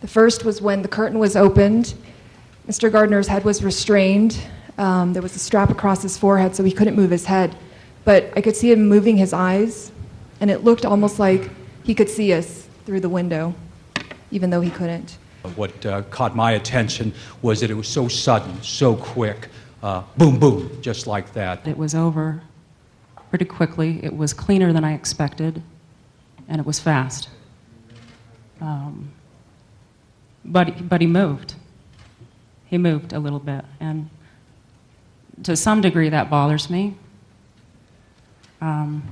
The first was when the curtain was opened. Mr. Gardner's head was restrained. Um, there was a strap across his forehead, so he couldn't move his head. But I could see him moving his eyes, and it looked almost like he could see us through the window, even though he couldn't. What uh, caught my attention was that it was so sudden, so quick. Uh, boom, boom, just like that. It was over pretty quickly. It was cleaner than I expected, and it was fast. Um, but, but he moved. He moved a little bit, and to some degree that bothers me. Um,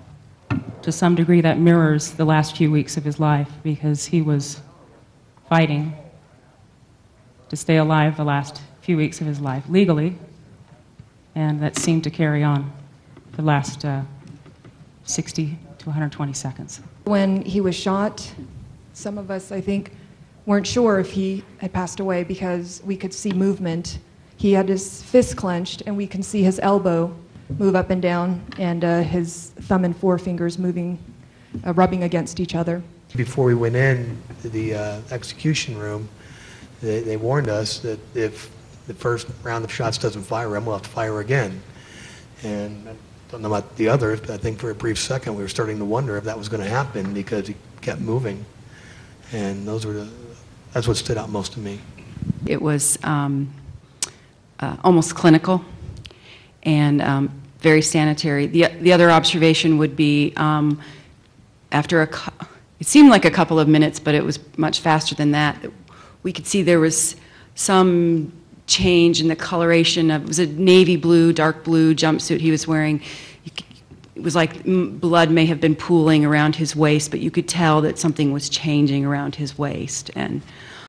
to some degree that mirrors the last few weeks of his life because he was fighting to stay alive the last few weeks of his life legally, and that seemed to carry on the last uh, 60 to 120 seconds. When he was shot, some of us, I think, weren't sure if he had passed away because we could see movement. He had his fist clenched, and we can see his elbow move up and down, and uh, his thumb and forefingers moving, uh, rubbing against each other. Before we went in the uh, execution room, they, they warned us that if the first round of shots doesn't fire, him, we'll have to fire again. And I don't know about the others, but I think for a brief second we were starting to wonder if that was going to happen because he kept moving. And those were the, that's what stood out most to me. It was um, uh, almost clinical and um, very sanitary. The, the other observation would be um, after a, it seemed like a couple of minutes, but it was much faster than that. We could see there was some change in the coloration of, it was a navy blue, dark blue jumpsuit he was wearing. It was like blood may have been pooling around his waist, but you could tell that something was changing around his waist. And